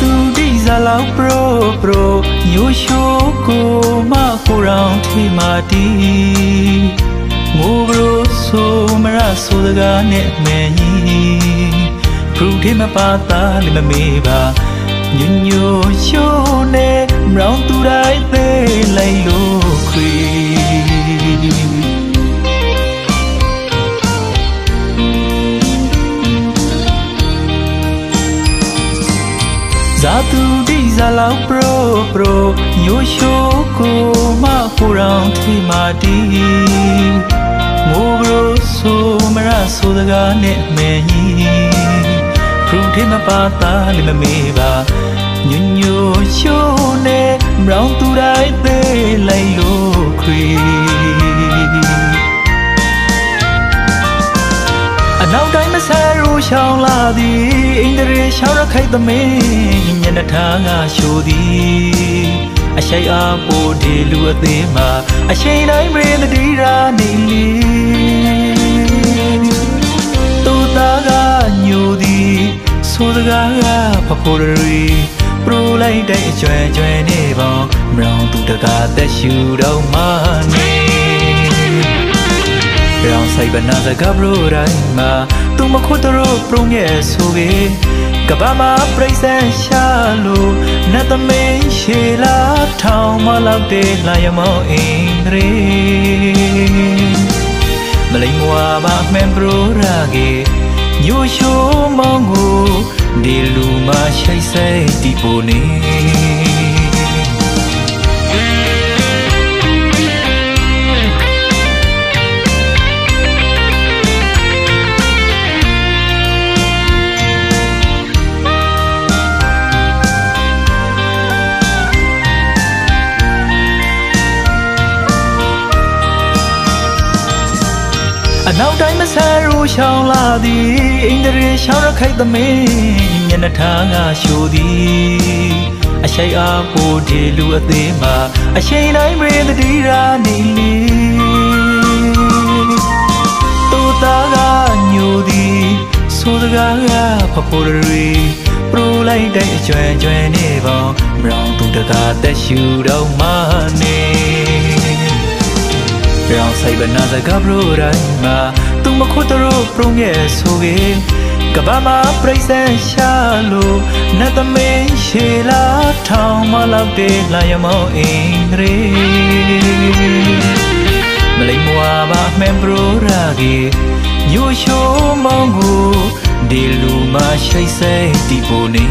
သူဒီဇာလောက်ပရိုပရိုညိုရှိုးကိုမကိုရောင်ထေမာတီငိုဘရိုဆိုမရဆိုစကားနဲ့မယ်ကြီးပရူထေမပါတာလည်းမမေးပါညညိုရှိုးနဲ့ရောင်သူတိုင်း ဇာတူဒီဇာလောက်ပရိုပရိုညိုရှိုးကိုမဟိုရောင်ထေမာတီငိုဘရိုဆိုမရဆိုစကားနဲ့မယ်ကြီးဖရူထေမပါတာလည်းမမေးပါညညိုရှိုးနဲ့ရောင်သူတိုင်းသေးလိုက်လို့ခွေအနောက်တိုင်းမဆဲရူရှောင်းလာသည်အင်္ဂ ရေရှောင်းရခိုက်သမင်းမျက်နှာထားငါရှိုးသည်အရှိတ်အားပိုဒီလူအသေးမှာအရှိန်တိုင်းရေတတိရာနေလီတူသားကညိုသည်ဆိုစကားကဖဖိုးရီပရိုလိုက်တဲ့အကျွဲကျွဲနေပေါင်းမရောင်သူတကားသက်ရှူတော့မနေရောင်ဆိုင်ဘနာစကားဘရိုတိုင်းမှာသူမခွတ်တော့ပရုံးရဲ့ဆိုကေ ကဘာမပရိစန်ရှာလို့နတ်သမင်းရှေလာထောင်မလောက်တဲ့လာရမောအင်းရေမလိမ္မဝါမမန်ဘရိုရာကေညိုရှိုးမောင်းကိုဒီလူမရှိတ်စိတ်ဒီပိုနေ အနောက်တိုင်းမဆဲရူရှောင်းလာသည်အင်္ဂရေရှောင်းရခိုက်သမင်းမျက်နှာထားငါရှိုးသည်အရှိတ်အားပိုဒီလူအသေးမှာအရှိန်တိုင်းရေတတိရာနေလီတူသားကညိုသည်ဆိုစကားကဖဖို့ရီပရိုလိုက်တဲ့အကျွမ်းကျွမ်းနေပေါင်းမရောင်သူတကားသက်ရှူတော့မနေ ပြောင်းဆိုင်ဘနာစကားဘရိုတိုင်းမှာသူမခွတ်တော့ပရုံးရဲ့ဆိုကေကဘာမပရိစန်ရှာလို့နတ်သမင်းရှေလာထောင်မလောက်တဲ့လာရမောအင်းရေမလိမ္မဝါပါမန်ဘရိုရာကြီးညိုရှိုးမောင်းကိုဒီလူမရှိစိတ်တီပိုနေ